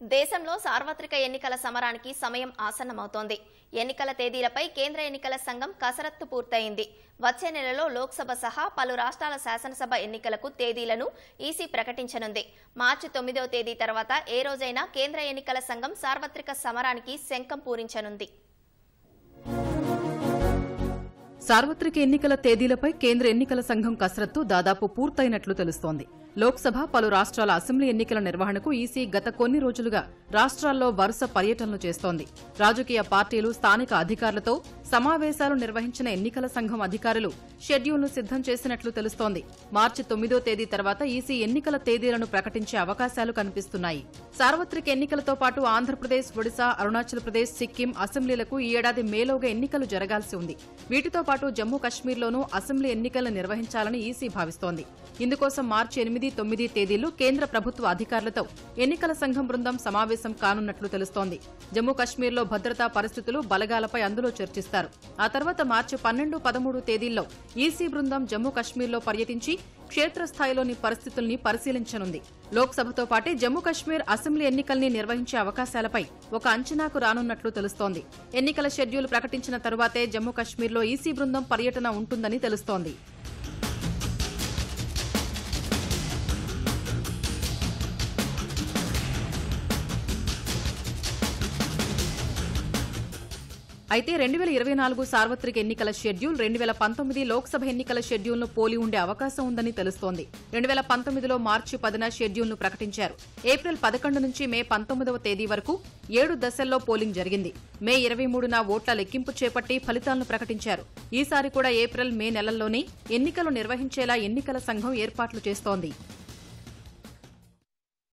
దేశంలో సార్వత్రిక ఎన్నికల సమరానికి సమయం ఆసన్నమవుతోంది. ఎన్నికల తేదీలపై కేంద్ర ఎన్నికల సంఘం కసరత్తు పూర్తయింది. వచ్చే నెలలో లోక్సభ సహా పలు రాష్ట్రాల శాసనసభ ఎన్నికలకు తేదీలను ఈసీ ప్రకటించనుంది. మార్చి తొమ్మిదవ తేదీ తర్వాత ఏ రోజైనా కేంద్ర ఎన్నికల సంఘం సార్వత్రిక సమరానికి శంఖం పూరించనుంది. సార్వత్రిక ఎన్నికల తేదీలపై కేంద్ర ఎన్నికల సంఘం కసరత్తు దాదాపు పూర్తయినట్లు తెలుస్తోంది. లోక్సభ పలు రాష్ట్రాల అసెంబ్లీ ఎన్నికల నిర్వహణకు ఈసీ గత కొన్ని రోజులుగా రాష్ట్రాల్లో వరుస పర్యటనలు చేస్తోంది. రాజకీయ పార్టీలు స్థానిక అధికారులతో సమావేశాలు నిర్వహించిన ఎన్నికల సంఘం అధికారులు షెడ్యూల్ను సిద్దం చేసినట్లు తెలుస్తోంది. మార్చి తొమ్మిదో తేదీ తర్వాత ఈసీ ఎన్నికల తేదీలను ప్రకటించే అవకాశాలు కనిపిస్తున్నాయి. సార్వత్రిక ఎన్నికలతో పాటు ఆంధ్రప్రదేశ్ ఒడిశా అరుణాచల్ ప్రదేశ్ సిక్కిం అసెంబ్లీలకు ఈ ఏడాది మేలోగా ఎన్నికలు జరగాల్సి ఉంది. వీటితో పాటు జమ్మూ కశ్మీర్లోనూ అసెంబ్లీ ఎన్నికలను నిర్వహించాలని ఈసీ భావిస్తోంది. ఇందుకోసం మార్చి ఎనిమిది తొమ్మిది తేదీలు కేంద్ర ప్రభుత్వ అధికారులతో ఎన్నికల సంఘం బృందం సమావేశం కానున్నట్లు తెలుస్తోంది. జమ్మూ కశ్మీర్లో భద్రతా పరిస్థితులు బలగాలపై అందులో చర్చిస్తారు. ఆ తర్వాత మార్చి పన్నెండు పదమూడు తేదీల్లో ఈసీ బృందం జమ్మూ కశ్మీర్లో పర్యటించి క్షేత్రస్థాయిలోని పరిస్థితుల్ని పరిశీలించనుంది. లోక్సభతో పాటే జమ్మూ కశ్మీర్ అసెంబ్లీ ఎన్నికల్ని నిర్వహించే అవకాశాలపై ఒక అంచనాకు రానున్నట్లు తెలుస్తోంది. ఎన్నికల షెడ్యూల్ ప్రకటించిన తరువాతే జమ్మూ కశ్మీర్లో ఈసీ బృందం పర్యటన ఉంటుందని తెలుస్తోంది. అయితే రెండు వేల ఇరవై నాలుగు సార్వత్రిక ఎన్నికల షెడ్యూల్ రెండు వేల పంతొమ్మిది లోక్సభ ఎన్నికల షెడ్యూల్ను పోలి ఉండే అవకాశం ఉందని తెలుస్తోంది. రెండు వేల పంతొమ్మిదిలో మార్చి పదిన షెడ్యూల్ను ప్రకటించారు. ఏప్రిల్ పదకొండు నుంచి మే పంతొమ్మిదవ తేదీ వరకు ఏడు దశల్లో పోలింగ్ జరిగింది. మే ఇరవై మూడున ఓట్ల లెక్కింపు చేపట్టి ఫలితాలను ప్రకటించారు. ఈసారి కూడా ఏప్రిల్ మే నెలల్లోనే ఎన్నికలు నిర్వహించేలా ఎన్నికల సంఘం ఏర్పాట్లు చేస్తోంది.